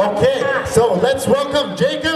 Okay, so let's welcome Jacob